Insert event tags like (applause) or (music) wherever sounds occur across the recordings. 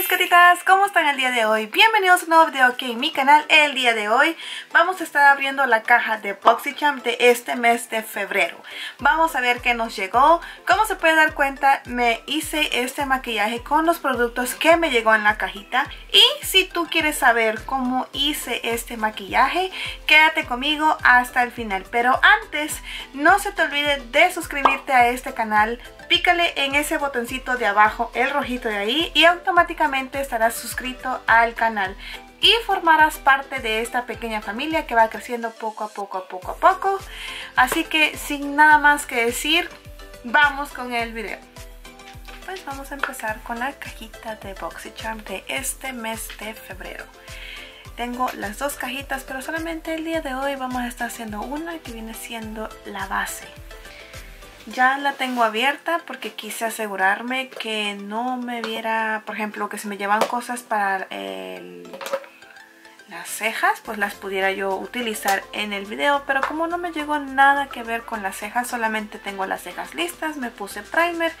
mis ¿cómo están el día de hoy? Bienvenidos a un nuevo video aquí en mi canal. El día de hoy vamos a estar abriendo la caja de BoxyCharm de este mes de febrero. Vamos a ver qué nos llegó. Como se puede dar cuenta, me hice este maquillaje con los productos que me llegó en la cajita. Y si tú quieres saber cómo hice este maquillaje, quédate conmigo hasta el final. Pero antes, no se te olvide de suscribirte a este canal. Pícale en ese botoncito de abajo, el rojito de ahí Y automáticamente estarás suscrito al canal y formarás parte de esta pequeña familia que va creciendo poco a poco a poco a poco. Así que sin nada más que decir, vamos con el video. Pues vamos a empezar con la cajita de BoxyCharm de este mes de febrero. Tengo las dos cajitas, pero solamente el día de hoy vamos a estar haciendo una que viene siendo la base. Ya la tengo abierta porque quise asegurarme que no me viera, por ejemplo, que se me llevan cosas para las cejas, pues las pudiera yo utilizar en el video. Pero como no me llegó nada que ver con las cejas, solamente tengo las cejas listas, me puse primer,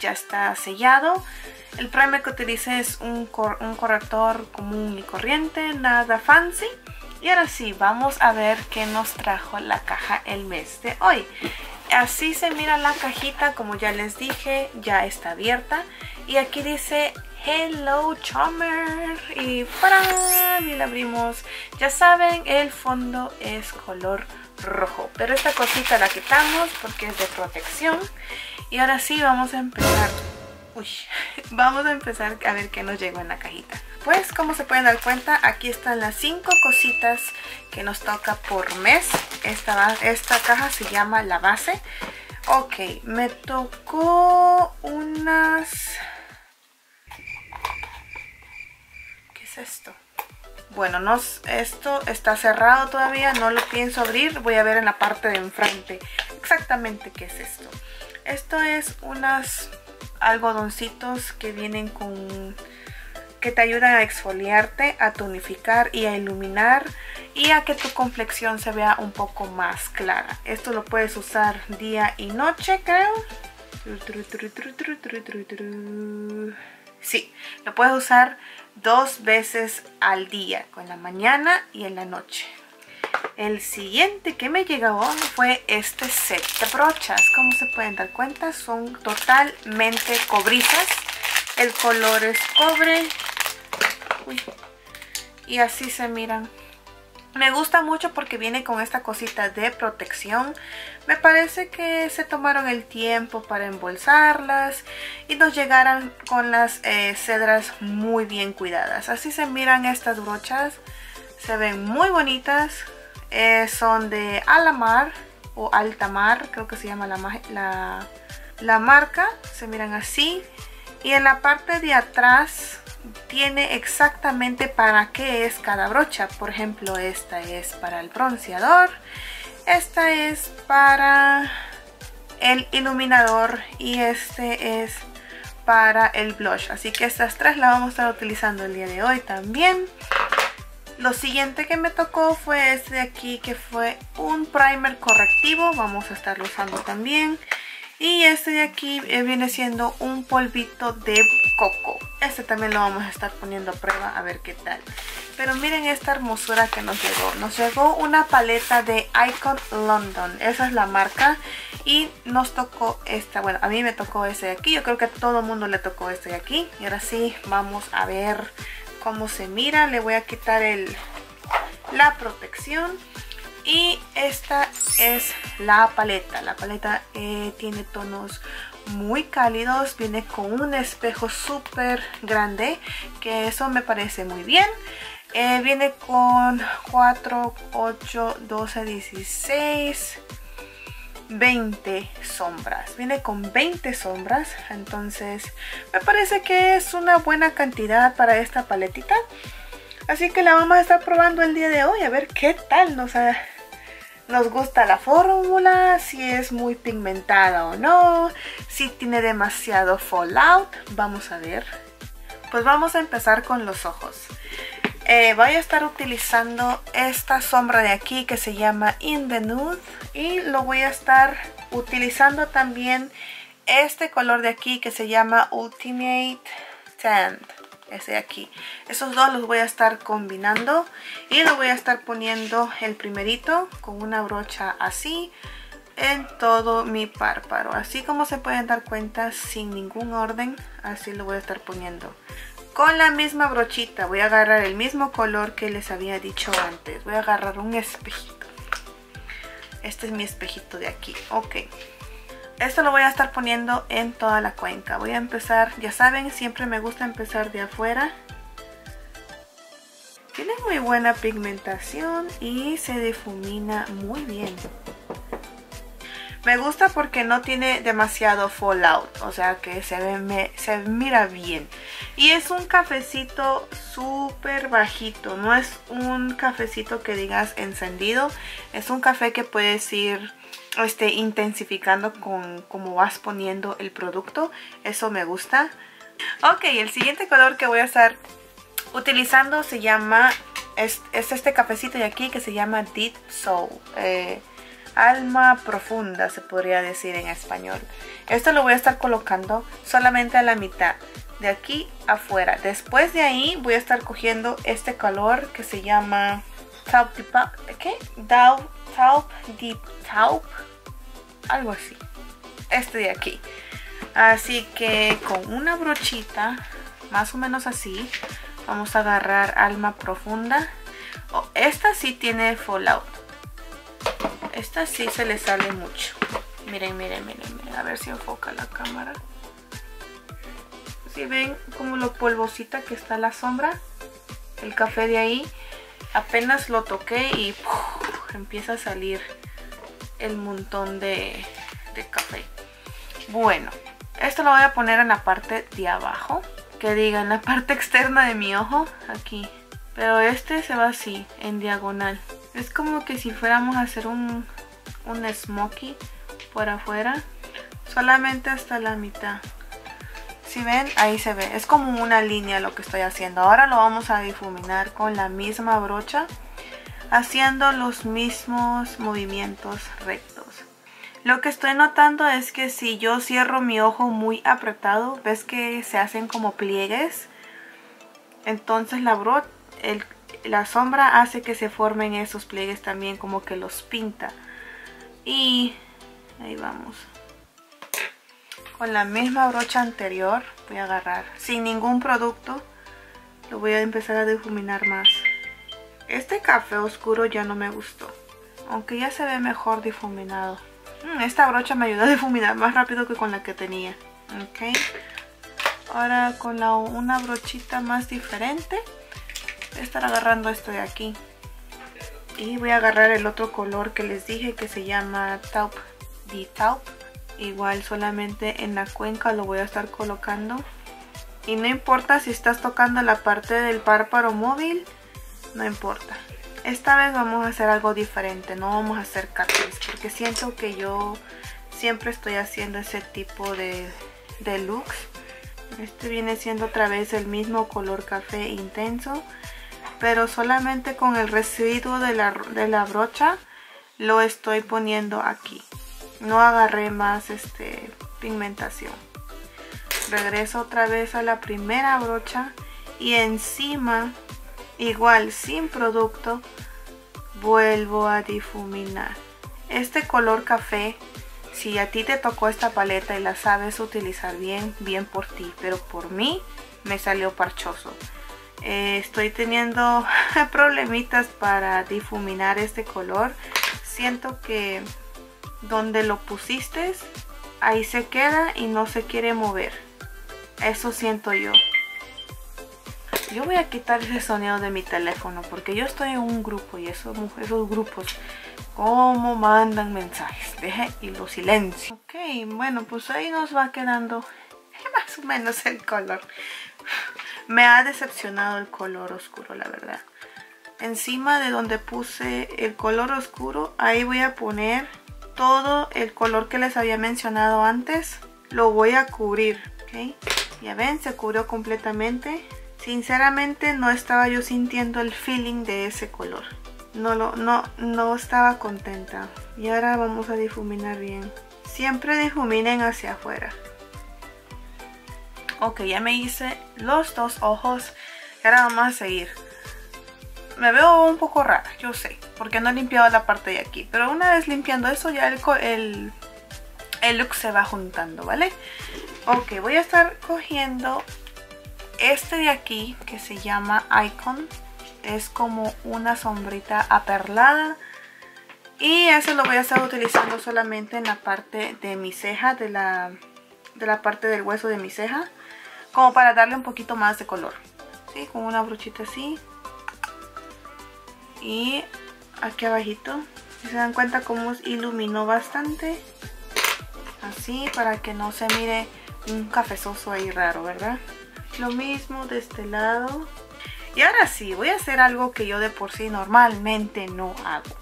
ya está sellado. El primer que utilicé es un, un corrector común y corriente, nada fancy. Y ahora sí, vamos a ver qué nos trajo la caja el mes de hoy así se mira la cajita como ya les dije ya está abierta. Y aquí dice Hello Charmer y para y la abrimos. Ya saben el fondo es color rojo. Pero esta cosita la quitamos porque es de protección. Y ahora sí vamos a empezar. Uy, (laughs) vamos a empezar a ver qué nos llegó en la cajita. Pues como se pueden dar cuenta aquí están las cinco cositas que nos toca por mes esta, esta caja se llama la base ok me tocó unas ¿qué es esto? bueno no, esto está cerrado todavía no lo pienso abrir voy a ver en la parte de enfrente exactamente qué es esto esto es unas algodoncitos que vienen con que te ayudan a exfoliarte, a tonificar y a iluminar y a que tu complexión se vea un poco más clara. Esto lo puedes usar día y noche, creo. Sí, lo puedes usar dos veces al día, con la mañana y en la noche. El siguiente que me llegó fue este set de brochas. Como se pueden dar cuenta, son totalmente cobrizas. El color es cobre y así se miran. Me gusta mucho porque viene con esta cosita de protección. Me parece que se tomaron el tiempo para embolsarlas y nos llegaran con las eh, cedras muy bien cuidadas. Así se miran estas brochas. Se ven muy bonitas. Eh, son de Alamar o Altamar, creo que se llama la, la, la marca. Se miran así. Y en la parte de atrás tiene exactamente para qué es cada brocha. Por ejemplo, esta es para el bronceador, esta es para el iluminador y este es para el blush. Así que estas tres las vamos a estar utilizando el día de hoy también. Lo siguiente que me tocó fue este de aquí que fue un primer correctivo. Vamos a estarlo usando también. Y este de aquí eh, viene siendo un polvito de coco. Este también lo vamos a estar poniendo a prueba a ver qué tal. Pero miren esta hermosura que nos llegó. Nos llegó una paleta de Icon London. Esa es la marca. Y nos tocó esta. Bueno, a mí me tocó este de aquí. Yo creo que a todo el mundo le tocó este de aquí. Y ahora sí, vamos a ver cómo se mira. Le voy a quitar el, la protección. Y esta es la paleta. La paleta eh, tiene tonos muy cálidos. Viene con un espejo súper grande. Que eso me parece muy bien. Eh, viene con 4, 8, 12, 16, 20 sombras. Viene con 20 sombras. Entonces me parece que es una buena cantidad para esta paletita. Así que la vamos a estar probando el día de hoy. A ver qué tal nos ha nos gusta la fórmula, si es muy pigmentada o no, si tiene demasiado fallout, vamos a ver. Pues vamos a empezar con los ojos. Eh, voy a estar utilizando esta sombra de aquí que se llama In the Nude y lo voy a estar utilizando también este color de aquí que se llama Ultimate Sand. Ese de aquí. Esos dos los voy a estar combinando y lo voy a estar poniendo el primerito con una brocha así en todo mi párpado. Así como se pueden dar cuenta sin ningún orden, así lo voy a estar poniendo. Con la misma brochita voy a agarrar el mismo color que les había dicho antes. Voy a agarrar un espejito. Este es mi espejito de aquí. Ok. Esto lo voy a estar poniendo en toda la cuenca. Voy a empezar, ya saben, siempre me gusta empezar de afuera. Tiene muy buena pigmentación y se difumina muy bien. Me gusta porque no tiene demasiado fallout, o sea que se, ve, se mira bien. Y es un cafecito súper bajito, no es un cafecito que digas encendido. Es un café que puedes ir este, intensificando con cómo vas poniendo el producto. Eso me gusta. Ok, el siguiente color que voy a estar utilizando se llama, es, este cafecito de aquí que se llama Deep Soul. Eh, alma profunda se podría decir en español. Esto lo voy a estar colocando solamente a la mitad, de aquí afuera. Después de ahí voy a estar cogiendo este color que se llama Taupe, ¿qué? Taupe, Deep Taupe, algo así. Este de aquí. Así que con una brochita, más o menos así, vamos a agarrar alma profunda. Oh, esta sí tiene fallout esta sí se le sale mucho. Miren, miren, miren, miren. A ver si enfoca la cámara. Si ven como lo polvosita que está la sombra. El café de ahí. Apenas lo toqué y empieza a salir el montón de, de café. Bueno, esto lo voy a poner en la parte de abajo. Que diga, en la parte externa de mi ojo. Aquí. Pero este se va así, en diagonal. Es como que si fuéramos a hacer un, un smokey por afuera. Solamente hasta la mitad. Si ven, ahí se ve. Es como una línea lo que estoy haciendo. Ahora lo vamos a difuminar con la misma brocha. Haciendo los mismos movimientos rectos. Lo que estoy notando es que si yo cierro mi ojo muy apretado, ves que se hacen como pliegues. Entonces la la sombra hace que se formen esos pliegues también como que los pinta y ahí vamos con la misma brocha anterior voy a agarrar sin ningún producto lo voy a empezar a difuminar más. Este café oscuro ya no me gustó aunque ya se ve mejor difuminado. Mm, esta brocha me ayuda a difuminar más rápido que con la que tenía ok. Ahora con una brochita más diferente voy a estar agarrando esto de aquí. Y voy a agarrar el otro color que les dije que se llama taupe de taupe igual solamente en la cuenca lo voy a estar colocando. Y no importa si estás tocando la parte del párpado móvil no importa. Esta vez vamos a hacer algo diferente no vamos a hacer catriz porque siento que yo siempre estoy haciendo ese tipo de, de looks. Este viene siendo otra vez el mismo color café intenso pero solamente con el residuo de la, de la brocha lo estoy poniendo aquí no agarré más este pigmentación. Regreso otra vez a la primera brocha y encima igual sin producto vuelvo a difuminar. Este color café si a ti te tocó esta paleta y la sabes utilizar bien bien por ti pero por mí me salió parchoso. Eh, estoy teniendo (laughs) problemitas para difuminar este color. Siento que donde lo pusiste, ahí se queda y no se quiere mover. Eso siento yo. Yo voy a quitar ese sonido de mi teléfono porque yo estoy en un grupo y esos, esos grupos como mandan mensajes. Deje y lo silencio. Ok, bueno, pues ahí nos va quedando (laughs) más o menos el color. Me ha decepcionado el color oscuro, la verdad. Encima de donde puse el color oscuro, ahí voy a poner todo el color que les había mencionado antes. Lo voy a cubrir, ¿ok? Ya ven, se cubrió completamente. Sinceramente no estaba yo sintiendo el feeling de ese color. No, lo, no, no estaba contenta. Y ahora vamos a difuminar bien. Siempre difuminen hacia afuera. Ok, ya me hice los dos ojos. Ahora vamos a seguir. Me veo un poco rara, yo sé, porque no he limpiado la parte de aquí. Pero una vez limpiando eso ya el, el, el look se va juntando, ¿vale? Ok, voy a estar cogiendo este de aquí que se llama Icon. Es como una sombrita aperlada. Y ese lo voy a estar utilizando solamente en la parte de mi ceja, de la, de la parte del hueso de mi ceja. Como para darle un poquito más de color. ¿Sí? Con una brochita así. Y aquí abajito. Si se dan cuenta cómo iluminó bastante. Así para que no se mire un cafezoso ahí raro, ¿verdad? Lo mismo de este lado. Y ahora sí, voy a hacer algo que yo de por sí normalmente no hago.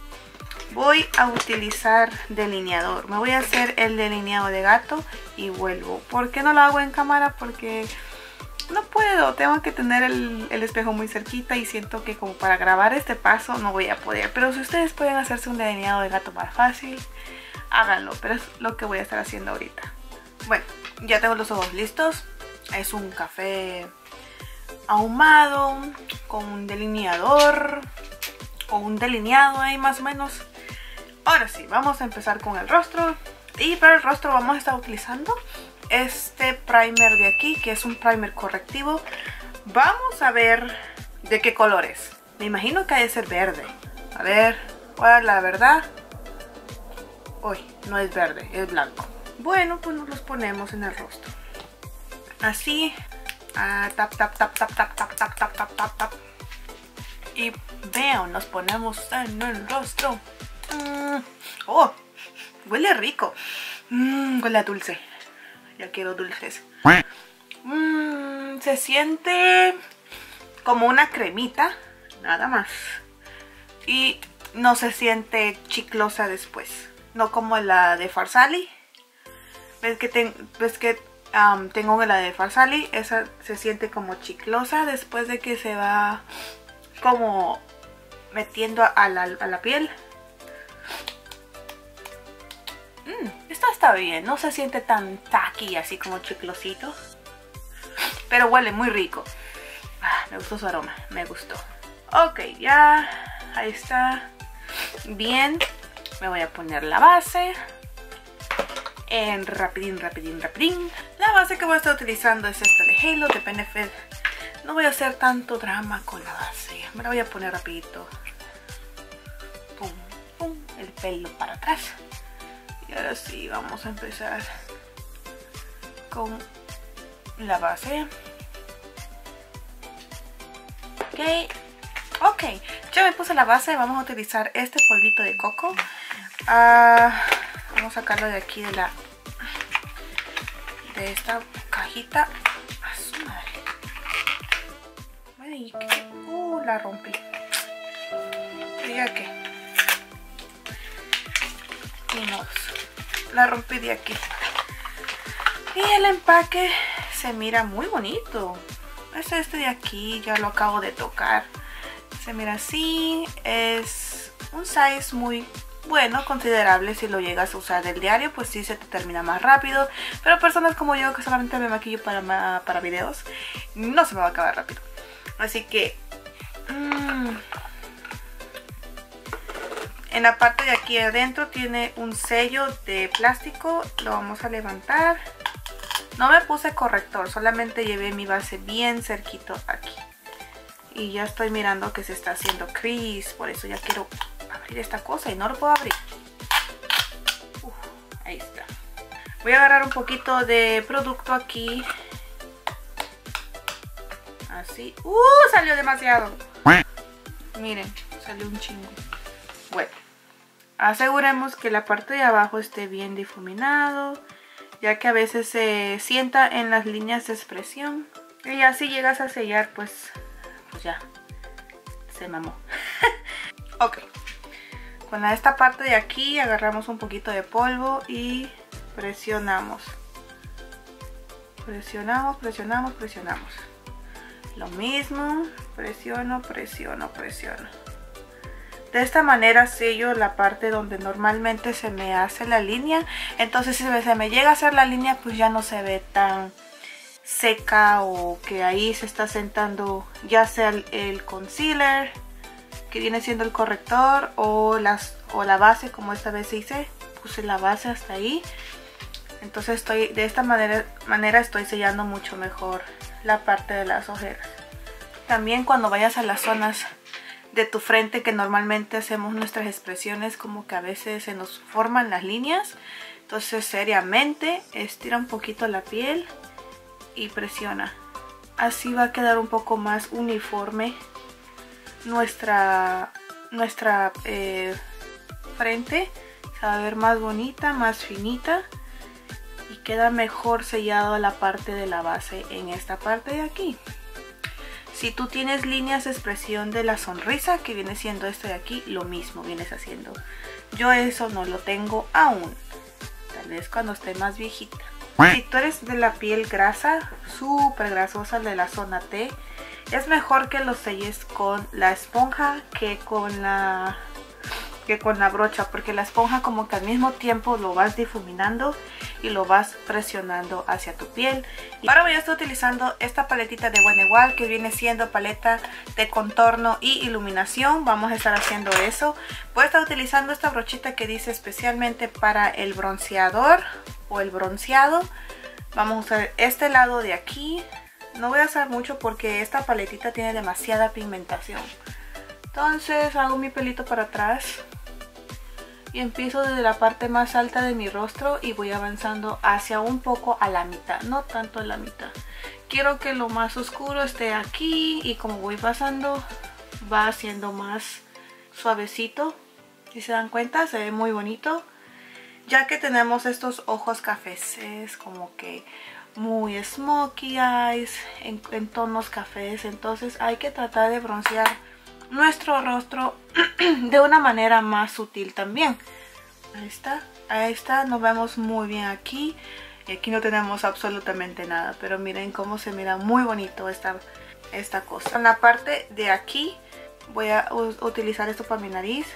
Voy a utilizar delineador. Me voy a hacer el delineado de gato y vuelvo. ¿Por qué no lo hago en cámara? Porque no puedo. Tengo que tener el, espejo muy cerquita y siento que como para grabar este paso no voy a poder. Pero si ustedes pueden hacerse un delineado de gato más fácil, háganlo. Pero es lo que voy a estar haciendo ahorita. Bueno, ya tengo los ojos listos. Es un café ahumado con un delineador o un delineado ahí más o menos. Ahora sí, vamos a empezar con el rostro. Y para el rostro vamos a estar utilizando este primer de aquí, que es un primer correctivo. Vamos a ver de qué color es. Me imagino que ha de ser verde. A ver, ¿cuál la verdad? Uy, no es verde, es blanco. Bueno, pues nos los ponemos en el rostro. Así. Ah, tap, tap, tap, tap, tap, tap, tap, tap, tap, tap, tap. Y vean, nos ponemos en el rostro. Mm. Oh, huele rico. Mm, huele dulce. Ya quiero dulces. Mm, se siente como una cremita. Nada más. Y no se siente chiclosa después. No como la de Farsali ves que, ves que tengo la de Farsali, esa se siente como chiclosa después de que se va como metiendo a la, piel. Mm, está bien, no se siente tan taqui así como chiclosito. Pero huele muy rico. Ah, me gustó su aroma, me gustó. Ok, ya, ahí está. Bien, me voy a poner la base en rapidín, rapidín, rapidín. La base que voy a estar utilizando es esta de Halo de Benefit. No voy a hacer tanto drama con la base. Me la voy a poner rapidito. El pelo para atrás. Y ahora sí, vamos a empezar con la base. Ok, ok, ya me puse la base, vamos a utilizar este polvito de coco. Ah, vamos a sacarlo de aquí de la de esta cajita. A su madre. Uh, la rompí. Diga que y no la rompí de aquí y el empaque se mira muy bonito es este de aquí ya lo acabo de tocar se mira así es un size muy bueno, considerable si lo llegas a usar del diario, pues sí se te termina más rápido. Pero personas como yo que solamente me maquillo para, para videos, no se me va a acabar rápido. Así que... en la parte de aquí adentro tiene un sello de plástico, lo vamos a levantar. No me puse corrector, solamente llevé mi base bien cerquito aquí. Y ya estoy mirando que se está haciendo crease, por eso ya quiero abrir esta cosa y no lo puedo abrir. ahí está. Voy a agarrar un poquito de producto aquí. Así. ¡Uh! Salió demasiado. Miren, salió un chingo. Aseguremos que la parte de abajo esté bien difuminado. Ya que a veces se sienta en las líneas de expresión. Y así llegas a sellar, pues, pues ya. Se mamó. (laughs) ok con esta parte de aquí agarramos un poquito de polvo y presionamos presionamos, presionamos, presionamos lo mismo presiono, presiono, presiono de esta manera sello la parte donde normalmente se me hace la línea. Entonces si se me llega a hacer la línea pues ya no se ve tan seca o que ahí se está sentando ya sea el, concealer que viene siendo el corrector o, las, o la base como esta vez hice. Puse la base hasta ahí. Entonces estoy de esta manera, manera estoy sellando mucho mejor la parte de las ojeras. También cuando vayas a las zonas de tu frente que normalmente hacemos nuestras expresiones como que a veces se nos forman las líneas. Entonces seriamente estira un poquito la piel y presiona. Así va a quedar un poco más uniforme nuestra nuestra eh, frente. Se va a ver más bonita más finita y queda mejor sellado la parte de la base en esta parte de aquí si tú tienes líneas de expresión de la sonrisa, que viene siendo esto de aquí, lo mismo vienes haciendo. Yo eso no lo tengo aún. Tal vez cuando esté más viejita. Si tú eres de la piel grasa, súper grasosa de la zona T, es mejor que lo selles con la esponja que con la que con la brocha porque la esponja como que al mismo tiempo lo vas difuminando y lo vas presionando hacia tu piel. Y ahora voy a estar utilizando esta paletita de Igual que viene siendo paleta de contorno y iluminación. Vamos a estar haciendo eso. Voy a estar utilizando esta brochita que dice especialmente para el bronceador o el bronceado. Vamos a usar este lado de aquí. No voy a usar mucho porque esta paletita tiene demasiada pigmentación. Entonces hago mi pelito para atrás y empiezo desde la parte más alta de mi rostro y voy avanzando hacia un poco a la mitad, no tanto a la mitad. Quiero que lo más oscuro esté aquí y como voy pasando va haciendo más suavecito. Si se dan cuenta se ve muy bonito. Ya que tenemos estos ojos cafés, como que muy smoky eyes, en, en tonos cafés, entonces hay que tratar de broncear nuestro rostro (clears throat) de una manera más sutil también. Ahí está, ahí está, nos vemos muy bien aquí. Y aquí no tenemos absolutamente nada, pero miren cómo se mira muy bonito esta, esta cosa. En la parte de aquí voy a utilizar esto para mi nariz.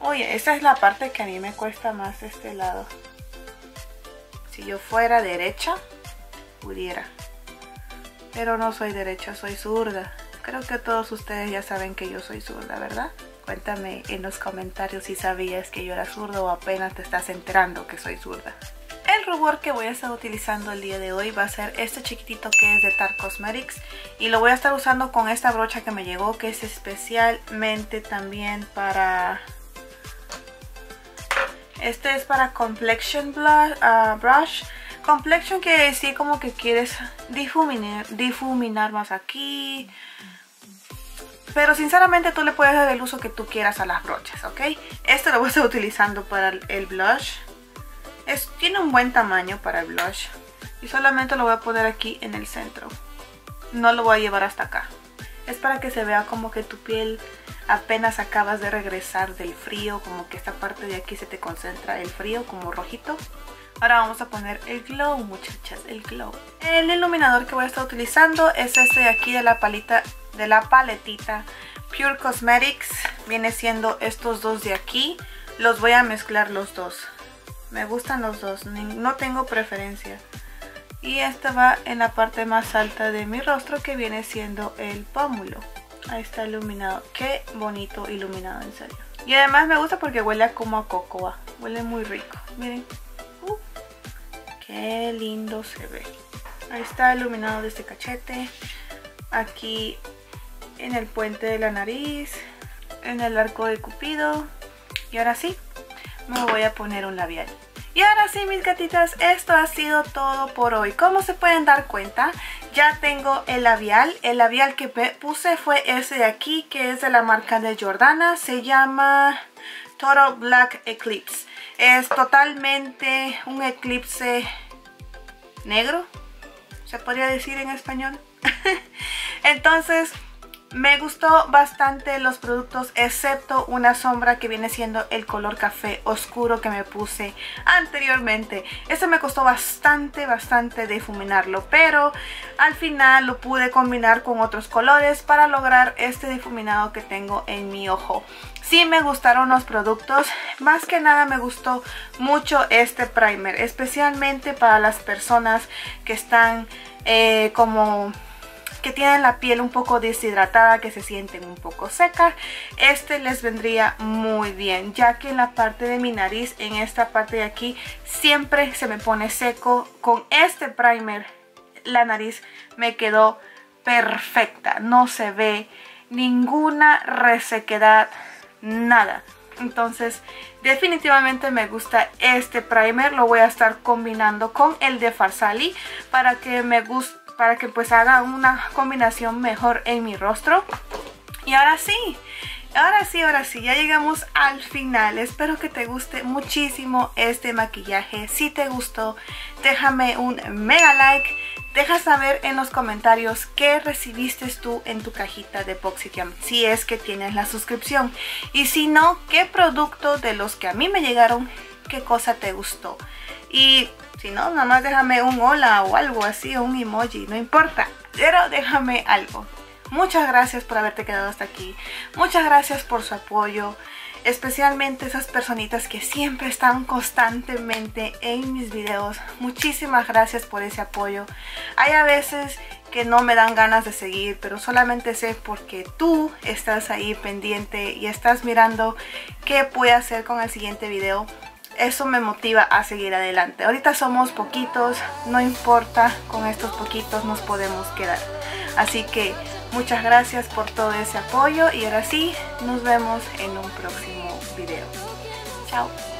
Oye, esta es la parte que a mí me cuesta más este lado. Si yo fuera derecha, pudiera. Pero no soy derecha, soy zurda. Creo que todos ustedes ya saben que yo soy zurda, ¿verdad? Cuéntame en los comentarios si sabías que yo era zurda o apenas te estás enterando que soy zurda. El rubor que voy a estar utilizando el día de hoy va a ser este chiquitito que es de Tarte Cosmetics y lo voy a estar usando con esta brocha que me llegó que es especialmente también para... Este es para Complexion ah, Brush Complexion quiere decir como que quieres difuminar, difuminar más aquí. Pero sinceramente tú le puedes dar el uso que tú quieras a las brochas, ¿ok? Este lo voy a estar utilizando para el blush. Es, tiene un buen tamaño para el blush. Y solamente lo voy a poner aquí en el centro. No lo voy a llevar hasta acá. Es para que se vea como que tu piel apenas acabas de regresar del frío. Como que esta parte de aquí se te concentra el frío como rojito. Ahora vamos a poner el glow, muchachas, el glow. El iluminador que voy a estar utilizando es este de aquí de la palita, de la paletita Pure Cosmetics. Viene siendo estos dos de aquí. Los voy a mezclar los dos. Me gustan los dos, no tengo preferencia. Y este va en la parte más alta de mi rostro que viene siendo el pómulo. Ahí está iluminado. Qué bonito iluminado, en serio. Y además me gusta porque huele como a cocoa. Huele muy rico. Miren. Qué lindo se ve. Ahí está iluminado este cachete. Aquí en el puente de la nariz. En el arco de cupido. Y ahora sí, me voy a poner un labial. Y ahora sí, mis gatitas, esto ha sido todo por hoy. Como se pueden dar cuenta, ya tengo el labial. El labial que puse fue ese de aquí, que es de la marca de Jordana. Se llama Total Black Eclipse. Es totalmente un eclipse negro, se podría decir en español. (laughs) Entonces, Me gustó bastante los productos excepto una sombra que viene siendo el color café oscuro que me puse anteriormente. Este me costó bastante, bastante difuminarlo, pero al final lo pude combinar con otros colores para lograr este difuminado que tengo en mi ojo. Sí me gustaron los productos, más que nada me gustó mucho este primer, especialmente para las personas que están eh, como que tienen la piel un poco deshidratada, que se sienten un poco secas, este les vendría muy bien, ya que en la parte de mi nariz, en esta parte de aquí, siempre se me pone seco. Con este primer, la nariz me quedó perfecta, no se ve ninguna resequedad, nada. Entonces definitivamente me gusta este primer, lo voy a estar combinando con el de Farsali para que me guste para que pues haga una combinación mejor en mi rostro. Y ahora sí, ahora sí, ahora sí, ya llegamos al final. Espero que te guste muchísimo este maquillaje. Si te gustó, déjame un mega like. Deja saber en los comentarios qué recibiste tú en tu cajita de Boxycam, si es que tienes la suscripción. Y si no, qué producto de los que a mí me llegaron, qué cosa te gustó. Y si no, nada más déjame un hola o algo así, un emoji, no importa. Pero déjame algo. Muchas gracias por haberte quedado hasta aquí. Muchas gracias por su apoyo. Especialmente esas personitas que siempre están constantemente en mis videos. Muchísimas gracias por ese apoyo. Hay a veces que no me dan ganas de seguir, pero solamente sé porque tú estás ahí pendiente y estás mirando qué puedo hacer con el siguiente video eso me motiva a seguir adelante. Ahorita somos poquitos, no importa, con estos poquitos nos podemos quedar. Así que muchas gracias por todo ese apoyo y ahora sí, nos vemos en un próximo video. Chao.